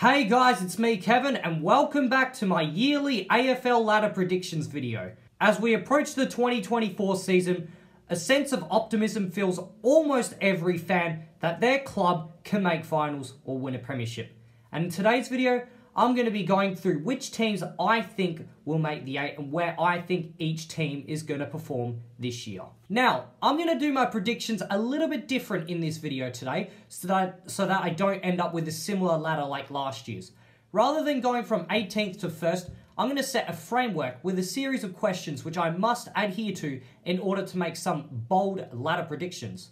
Hey guys, it's me Kevin and welcome back to my yearly AFL ladder predictions video. As we approach the 2024 season, a sense of optimism fills almost every fan that their club can make finals or win a premiership. And in today's video, I'm going to be going through which teams I think will make the eight and where I think each team is going to perform this year. Now, I'm going to do my predictions a little bit different in this video today so that, so that I don't end up with a similar ladder like last year's. Rather than going from 18th to 1st, I'm going to set a framework with a series of questions which I must adhere to in order to make some bold ladder predictions.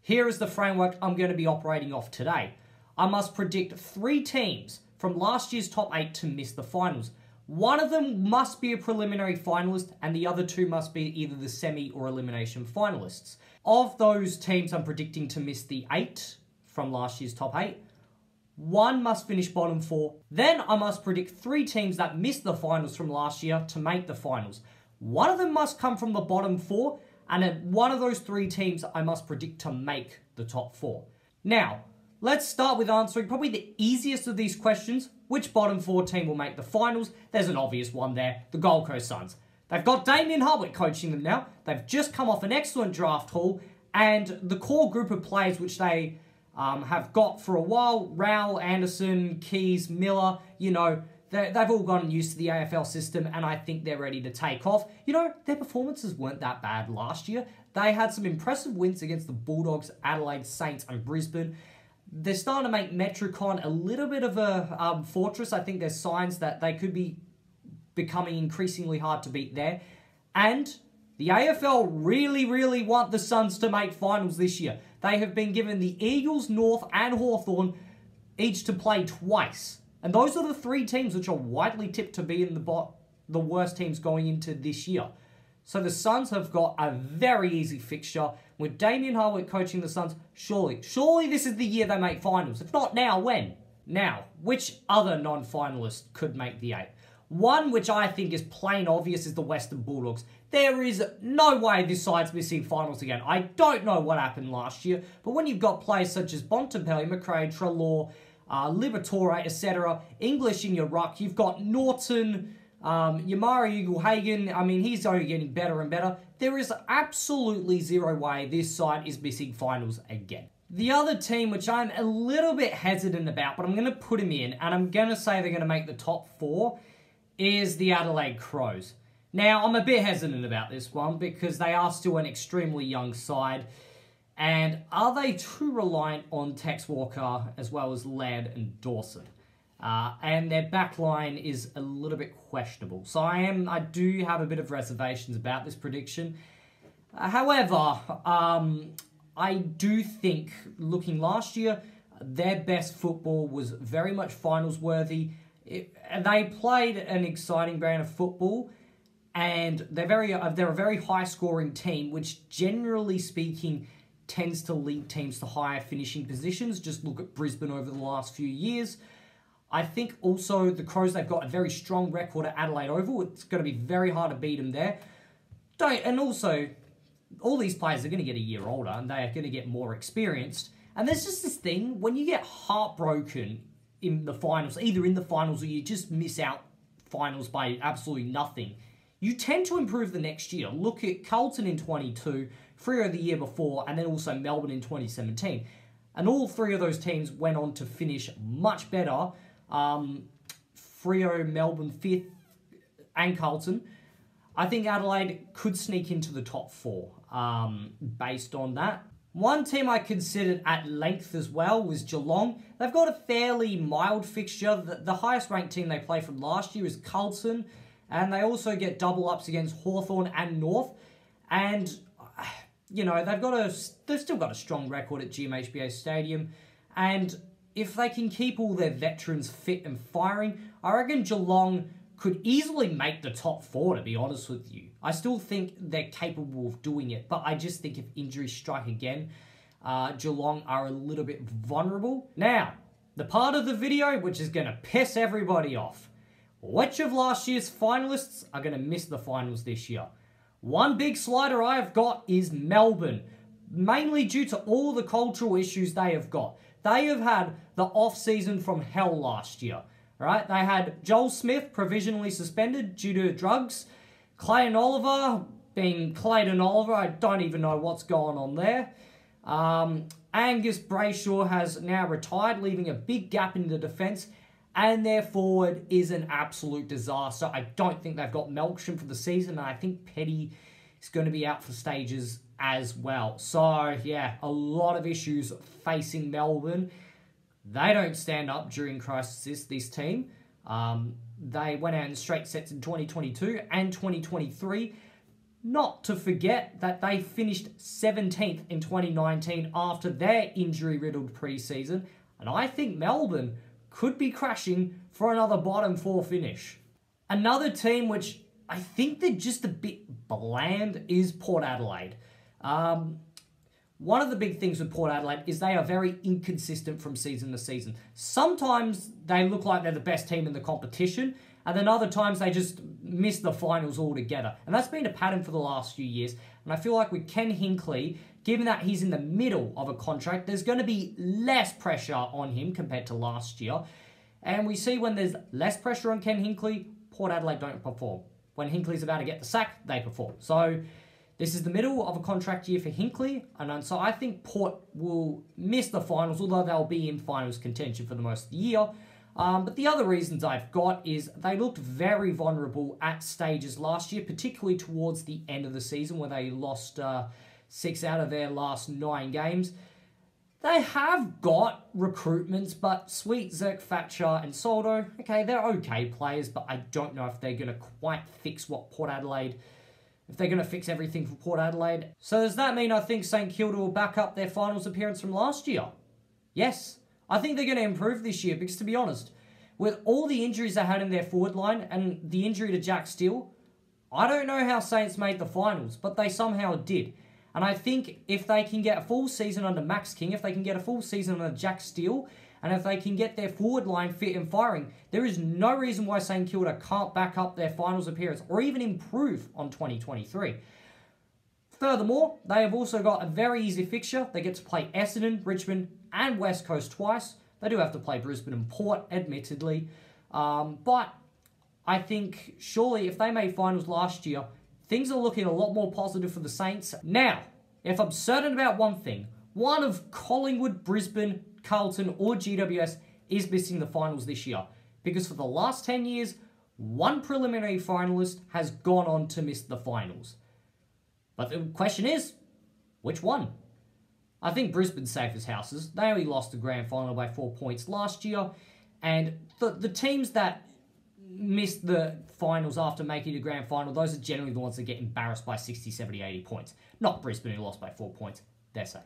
Here is the framework I'm going to be operating off today. I must predict three teams from last year's top eight to miss the finals. One of them must be a preliminary finalist, and the other two must be either the semi or elimination finalists. Of those teams I'm predicting to miss the eight from last year's top eight, one must finish bottom four. Then I must predict three teams that missed the finals from last year to make the finals. One of them must come from the bottom four, and one of those three teams I must predict to make the top four. Now, Let's start with answering probably the easiest of these questions. Which bottom four team will make the finals? There's an obvious one there, the Gold Coast Suns. They've got Damien Hardwick coaching them now. They've just come off an excellent draft haul, and the core group of players which they um, have got for a while, Rowell, Anderson, Keays, Miller, you know, they've all gotten used to the AFL system, and I think they're ready to take off. You know, their performances weren't that bad last year. They had some impressive wins against the Bulldogs, Adelaide, Saints, and Brisbane they're starting to make Metricon a little bit of a um, fortress. I think there's signs that they could be becoming increasingly hard to beat there. And the AFL really, really want the Suns to make finals this year. They have been given the Eagles, North, and Hawthorn each to play twice. And those are the three teams which are widely tipped to be in the bot the worst teams going into this year. So the Suns have got a very easy fixture. With Damien Hardwick coaching the Suns, surely, surely this is the year they make finals. If not now, when? Now, which other non-finalist could make the eight? One which I think is plain obvious is the Western Bulldogs. There is no way this side's missing finals again. I don't know what happened last year, but when you've got players such as Bontempelli, Macrae, Treloar, uh, Liberatore, etc., English in your ruck, you've got Naughton, um, Jamarra Ugle-Hagan, I mean, he's only getting better and better. There is absolutely zero way this side is missing finals again. The other team, which I'm a little bit hesitant about, but I'm going to put him in, and I'm going to say they're going to make the top four, is the Adelaide Crows. Now, I'm a bit hesitant about this one because they are still an extremely young side. And are they too reliant on Tex Walker as well as Laird and Dawson? Uh, and their backline is a little bit questionable. So I am, I do have a bit of reservations about this prediction. Uh, however, um, I do think looking last year, their best football was very much finals worthy. It, they played an exciting brand of football, and they're very uh, they're a very high scoring team, which generally speaking tends to lead teams to higher finishing positions. Just look at Brisbane over the last few years. I think also the Crows, they've got a very strong record at Adelaide Oval. It's going to be very hard to beat them there. Don't, and also, all these players are going to get a year older and they are going to get more experienced. And there's just this thing, when you get heartbroken in the finals, either in the finals or you just miss out finals by absolutely nothing, you tend to improve the next year. Look at Carlton in 22, Freo the year before, and then also Melbourne in 2017. And all three of those teams went on to finish much better um, Freo, Melbourne fifth, and Carlton. I think Adelaide could sneak into the top four um, based on that. One team I considered at length as well was Geelong. They've got a fairly mild fixture. The, the highest ranked team they play from last year is Carlton, and they also get double ups against Hawthorn and North. And you know they've got a they've still got a strong record at GMHBA Stadium, and if they can keep all their veterans fit and firing, I reckon Geelong could easily make the top four, to be honest with you. I still think they're capable of doing it, but I just think if injuries strike again, uh, Geelong are a little bit vulnerable. Now, the part of the video which is going to piss everybody off. Which of last year's finalists are going to miss the finals this year? One big slider I have got is Melbourne, mainly due to all the cultural issues they have got. They have had the off-season from hell last year. Right? They had Joel Smith provisionally suspended due to drugs. Clayton Oliver being Clayton Oliver. I don't even know what's going on there. Um, Angus Brayshaw has now retired, leaving a big gap in the defence, and their forward is an absolute disaster. I don't think they've got Melksham for the season, and I think Petty is going to be out for stages as well. So, yeah, a lot of issues facing Melbourne. They don't stand up during crisis, this team. Um, they went out in straight sets in 2022 and 2023. Not to forget that they finished 17th in 2019 after their injury riddled preseason, and I think Melbourne could be crashing for another bottom four finish. Another team which I think they're just a bit bland is Port Adelaide. Um, one of the big things with Port Adelaide is they are very inconsistent from season to season. Sometimes they look like they're the best team in the competition, and then other times they just miss the finals altogether. And that's been a pattern for the last few years. And I feel like with Ken Hinkley, given that he's in the middle of a contract, there's going to be less pressure on him compared to last year. And we see when there's less pressure on Ken Hinkley, Port Adelaide don't perform. When Hinkley's about to get the sack, they perform. So this is the middle of a contract year for Hinkley, and so I think Port will miss the finals, although they'll be in finals contention for the most of the year. Um, but the other reasons I've got is they looked very vulnerable at stages last year, particularly towards the end of the season where they lost uh, six out of their last nine games. They have got recruitments, but Sweet, Zerk, Thatcher, and Soldo, okay, they're okay players, but I don't know if they're going to quite fix what Port Adelaide, if they're going to fix everything for Port Adelaide. So does that mean I think St Kilda will back up their finals appearance from last year? Yes. I think they're going to improve this year because, to be honest, with all the injuries they had in their forward line and the injury to Jack Steele, I don't know how Saints made the finals, but they somehow did. And I think if they can get a full season under Max King, if they can get a full season under Jack Steele, and if they can get their forward line fit and firing, there is no reason why St Kilda can't back up their finals appearance or even improve on 2023. Furthermore, they have also got a very easy fixture. They get to play Essendon, Richmond, and West Coast twice. They do have to play Brisbane and Port, admittedly. Um, but I think surely if they made finals last year, things are looking a lot more positive for the Saints. Now, if I'm certain about one thing, one of Collingwood, Brisbane, Carlton, or GWS is missing the finals this year. Because for the last 10 years, one preliminary finalist has gone on to miss the finals. But the question is, which one? I think Brisbane's safe as houses. They only lost the grand final by four points last year. And the, the teams that missed the finals after making the grand final, those are generally the ones that get embarrassed by 60, 70, 80 points. Not Brisbane who lost by four points. They're safe.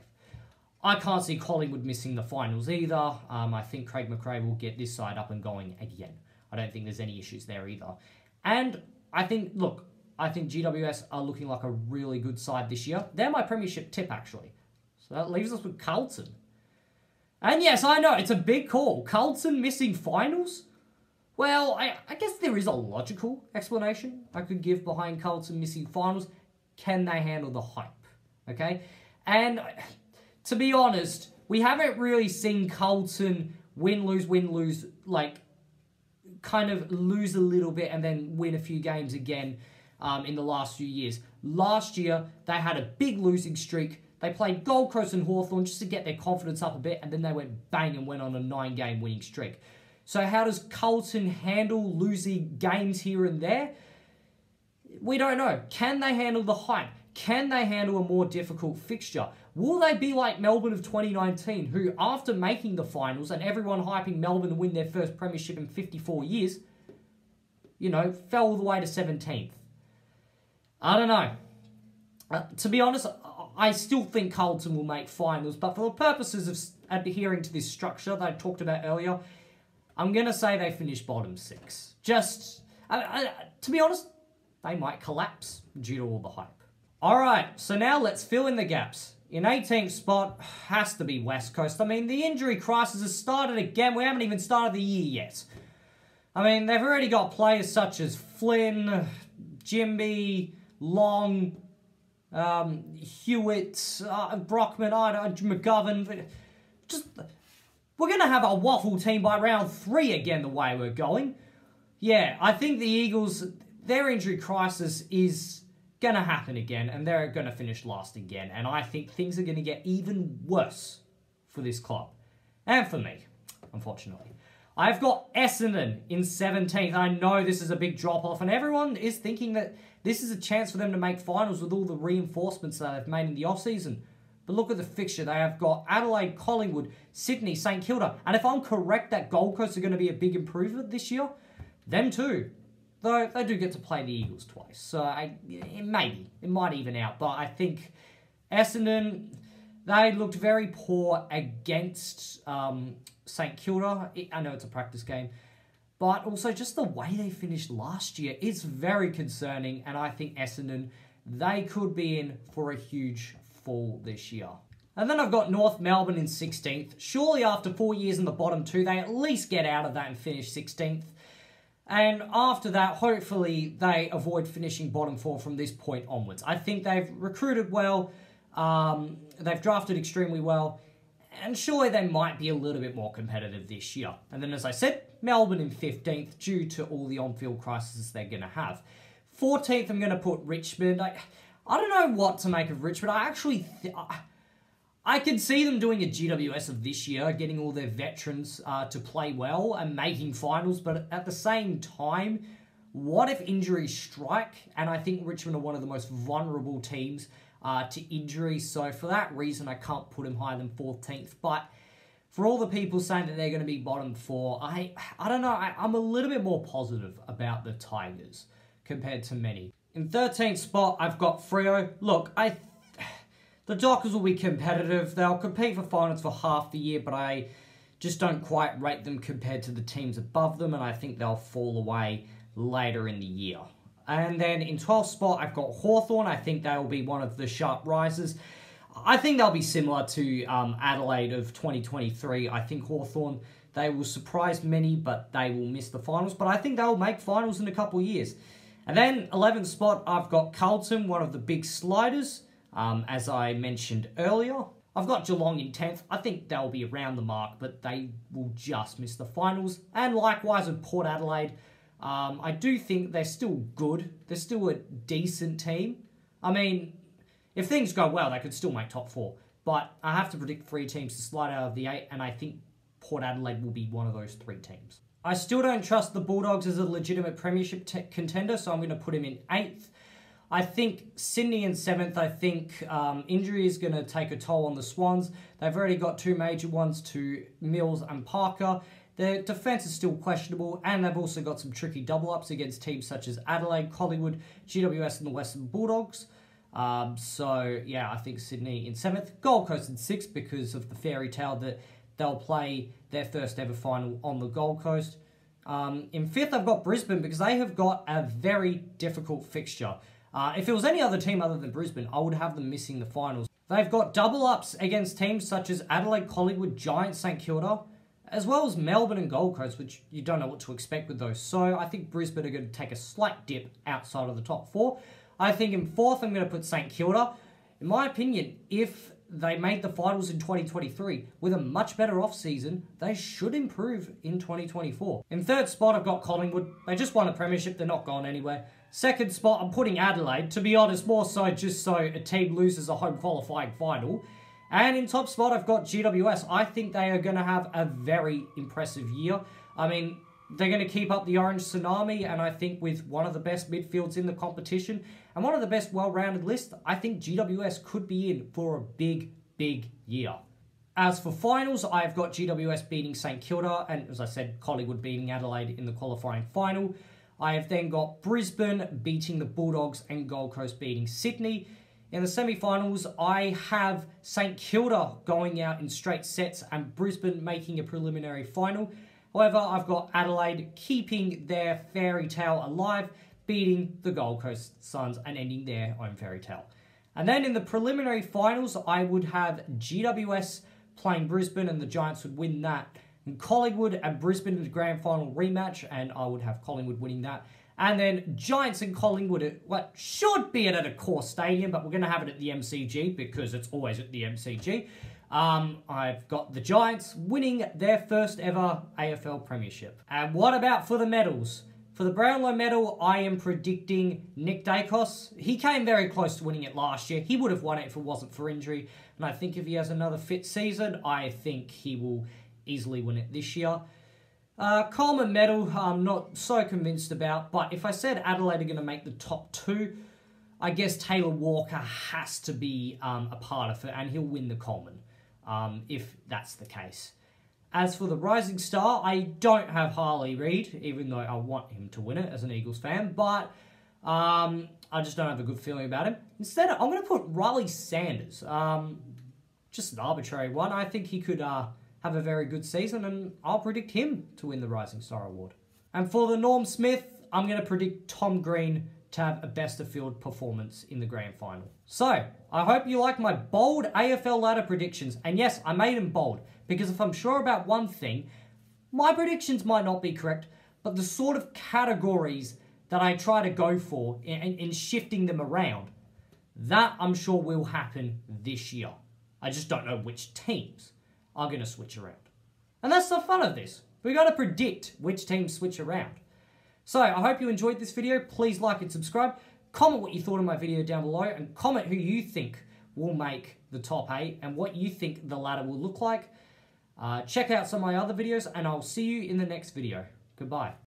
I can't see Collingwood missing the finals either. Um, I think Craig McRae will get this side up and going again. I don't think there's any issues there either. And I think, look, I think GWS are looking like a really good side this year. They're my premiership tip, actually. So that leaves us with Carlton. And yes, I know, it's a big call. Carlton missing finals? Well, I, I guess there is a logical explanation I could give behind Carlton missing finals. Can they handle the hype? Okay? And to be honest, we haven't really seen Carlton win, lose, win, lose, like, kind of lose a little bit and then win a few games again um, in the last few years. Last year, they had a big losing streak. They played Gold Coast and Hawthorn just to get their confidence up a bit, and then they went bang and went on a nine game winning streak. So, how does Carlton handle losing games here and there? We don't know. Can they handle the hype? Can they handle a more difficult fixture? Will they be like Melbourne of 2019, who, after making the finals and everyone hyping Melbourne to win their first premiership in 54 years, you know, fell all the way to 17th? I don't know. Uh, to be honest, I still think Carlton will make finals, but for the purposes of adhering to this structure that I talked about earlier, I'm going to say they finish bottom six. Just, I, I, to be honest, they might collapse due to all the hype. All right, so now let's fill in the gaps. In 18th spot has to be West Coast. I mean, the injury crisis has started again. We haven't even started the year yet. I mean, they've already got players such as Flynn, Ginbey, Long, um, Hewitt, uh, Brockman, uh, McGovern. Just we're going to have a waffle team by round three again, the way we're going. Yeah, I think the Eagles, their injury crisis is to happen again, and they're to finish last again. And I think things are to get even worse for this club. And for me, unfortunately. I've got Essendon in 17th. I know this is a big drop off, and everyone is thinking that this is a chance for them to make finals with all the reinforcements that they've made in the off-season. But look at the fixture. They have got Adelaide, Collingwood, Sydney, St Kilda. And if I'm correct that Gold Coast are going to be a big improvement this year, them too. Though they do get to play the Eagles twice. So I, it maybe. It might even out. But I think Essendon, they looked very poor against um, St Kilda. I know it's a practice game. But also just the way they finished last year is very concerning. And I think Essendon, they could be in for a huge fall this year. And then I've got North Melbourne in 16th. Surely after four years in the bottom two, they at least get out of that and finish 16th. And after that, hopefully they avoid finishing bottom four from this point onwards. I think they've recruited well. Um, they've drafted extremely well. And surely they might be a little bit more competitive this year. And then, as I said, Melbourne in 15th due to all the on-field crises they're going to have. 14th, I'm going to put Richmond. I, I don't know what to make of Richmond. I actually... I, I can see them doing a GWS of this year, getting all their veterans uh, to play well and making finals, but at the same time, what if injuries strike? And I think Richmond are one of the most vulnerable teams uh, to injury, so for that reason, I can't put them higher than 14th. But for all the people saying that they're going to be bottom four, I I don't know. I, I'm a little bit more positive about the Tigers compared to many. In 13th spot, I've got Freo. Look, I the Dockers will be competitive. They'll compete for finals for half the year, but I just don't quite rate them compared to the teams above them, and I think they'll fall away later in the year. And then in 12th spot, I've got Hawthorn. I think they will be one of the sharp risers. I think they'll be similar to um, Adelaide of 2023. I think Hawthorn they will surprise many, but they will miss the finals. But I think they'll make finals in a couple years. And then 11th spot, I've got Carlton, one of the big sliders. Um, as I mentioned earlier, I've got Geelong in 10th. I think they'll be around the mark, but they will just miss the finals. And likewise with Port Adelaide, um, I do think they're still good. They're still a decent team. I mean, if things go well, they could still make top four. But I have to predict three teams to slide out of the eight, and I think Port Adelaide will be one of those three teams. I still don't trust the Bulldogs as a legitimate premiership contender, so I'm going to put him in eighth. I think Sydney in seventh. I think um, injury is going to take a toll on the Swans. They've already got two major ones to Mills and Parker. Their defence is still questionable, and they've also got some tricky double ups against teams such as Adelaide, Collingwood, GWS, and the Western Bulldogs. Um, so, yeah, I think Sydney in seventh, Gold Coast in sixth because of the fairy tale that they'll play their first ever final on the Gold Coast. Um, in fifth, I've got Brisbane because they have got a very difficult fixture. Uh, if it was any other team other than Brisbane, I would have them missing the finals. They've got double ups against teams such as Adelaide, Collingwood, Giants, St Kilda, as well as Melbourne and Gold Coast, which you don't know what to expect with those. So I think Brisbane are going to take a slight dip outside of the top four. I think in fourth, I'm going to put St Kilda. In my opinion, if they made the finals in 2023 with a much better off season, they should improve in 2024. In third spot, I've got Collingwood. They just won a premiership, they're not gone anywhere. Second spot, I'm putting Adelaide. To be honest, more so just so a team loses a home qualifying final. And in top spot, I've got GWS. I think they are going to have a very impressive year. I mean, they're going to keep up the orange tsunami, and I think with one of the best midfields in the competition and one of the best well-rounded lists, I think GWS could be in for a big, big year. As for finals, I've got GWS beating St Kilda, and as I said, Collingwood beating Adelaide in the qualifying final. I have then got Brisbane beating the Bulldogs and Gold Coast beating Sydney. In the semi-finals, I have St Kilda going out in straight sets and Brisbane making a preliminary final. However, I've got Adelaide keeping their fairy tale alive, beating the Gold Coast Suns and ending their own fairy tale. And then in the preliminary finals, I would have GWS playing Brisbane and the Giants would win that. Collingwood and Brisbane in the grand final rematch, and I would have Collingwood winning that. And then Giants and Collingwood at what should be it at Accor stadium, but we're going to have it at the MCG because it's always at the MCG. Um, I've got the Giants winning their first ever AFL Premiership. And what about for the medals? For the Brownlow medal, I am predicting Nick Daicos. He came very close to winning it last year. He would have won it if it wasn't for injury. And I think if he has another fit season, I think he will easily win it this year. Uh, Coleman medal, I'm not so convinced about, but if I said Adelaide are going to make the top two, I guess Taylor Walker has to be um, a part of it, and he'll win the Coleman um, if that's the case. As for the Rising Star, I don't have Harley Reid, even though I want him to win it as an Eagles fan, but um, I just don't have a good feeling about him. Instead, I'm going to put Ryley Sanders. Um, just an arbitrary one. I think he could uh, have a very good season, and I'll predict him to win the Rising Star Award. And for the Norm Smith, I'm going to predict Tom Green to have a best of field performance in the grand final. So, I hope you like my bold AFL ladder predictions. And yes, I made them bold because if I'm sure about one thing, my predictions might not be correct, but the sort of categories that I try to go for in, in shifting them around, that I'm sure will happen this year. I just don't know which teams are going to switch around. And that's the fun of this. We got to predict which teams switch around. So I hope you enjoyed this video. Please like and subscribe. Comment what you thought of my video down below and comment who you think will make the top 8 and what you think the ladder will look like. Uh, check out some of my other videos and I'll see you in the next video. Goodbye.